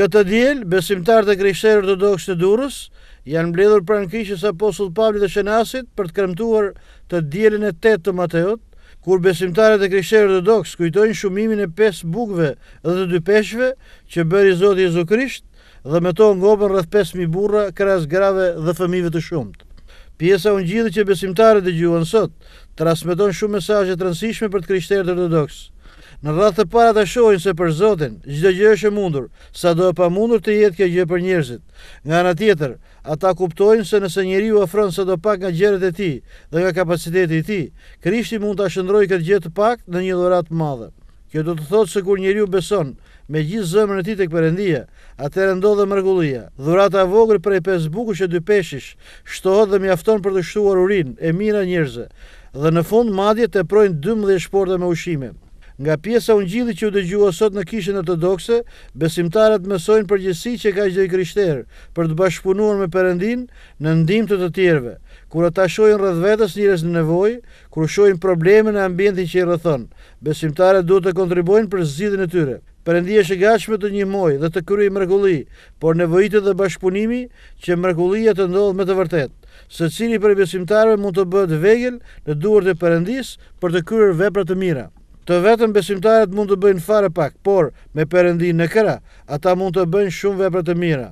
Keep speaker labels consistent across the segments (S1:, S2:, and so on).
S1: Këtë të diel, besimtarët e krishterë ortodoksë në Durrës janë mbledhur pranë kishës Apostull Pavlit dhe Shën Astit për të kremtuar të dielën e tetë të Mateut, kur besimtarët e krishterë ortodoksë kujtojnë shumimin e pesë bukëve dhe të dy peshqve që bëri Zoti Jezu Krisht, dhe me to ngopën rreth pesë mijë burra krahas grave dhe fëmijëve të shumtë. Pjesa e Ungjillit që besimtarët dëgjuan sot transmeton shumë mesazhe të rëndësishme për të krishterët ortodoksë. Në rradhë të parë ata shohin se për Zotin çdo gjë është e mundur, sado e pamundur të jetë kjo gjë për njerëzit. Nga ana tjetër, ata kuptojnë se nëse njeriu ofron sadopak nga gjërat e tij dhe nga kapaciteti i tij, Krishti mund ta shndrojë këtë gjë të pakët në një dhuratë të madhe. Kjo do të thotë se kur njeriu beson me gjithë zemrën e tij tek Perëndia, atëherë ndodh dhe mrekullia. Dhurata e vogël prej pesë bukësh e dy peshqish shtohet dhe mjafton për të shtuar urinë e mijëra njerëzve dhe në fund madje teprojnë dymbëdhjetë shporta me ushqime. Nga pjesa e ungjillit që u dëgjua sot në Kishën Ortodokse, besimtarët mësojnë përgjegjësinë që ka çdo i krishterë për të bashkëpunuar me Perëndinë në ndihmë të të tjerëve. Kur ata shohin rreth vetes njerëz në nevojë, Kur shohin probleme në ambientin që i rrethon, besimtarët duhet të kontribuojnë për zgjidhjen e tyre. Perëndia është e gatshme të ndihmojë dhe të kryejë mrekulli, por nevojitet dhe bashkëpunimi, që mrekullia të ndodhë me të vërtetë. Secili prej besimtarëve mund të bëhet vegël në duart e Perëndisë për të kryer vepra të mira. Të vetëm besimtarët mund të bëjnë fare pak, por, me Perëndinë në krah, ata mund të bëjnë shumë vepra të mira.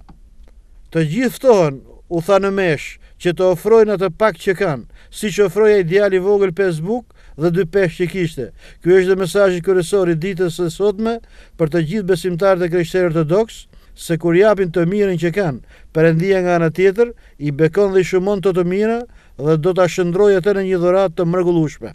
S1: Të gjithë ftohen, u tha në meshë, që të ofrojnë atë pak që kanë, siç ofroi ai djalë i vogël pesë bukë dhe dy peshq që kishte. Ky është dhe mesazhi kryesor i ditës së sotme për të gjithë besimtarët e krishterë ortodoksë, se kur japin të mirën që kanë, Perëndia nga ana tjetër i bekon dhe i shumon ato të mira dhe do ta shndrojë atë në një dhuratë të mrekullueshme.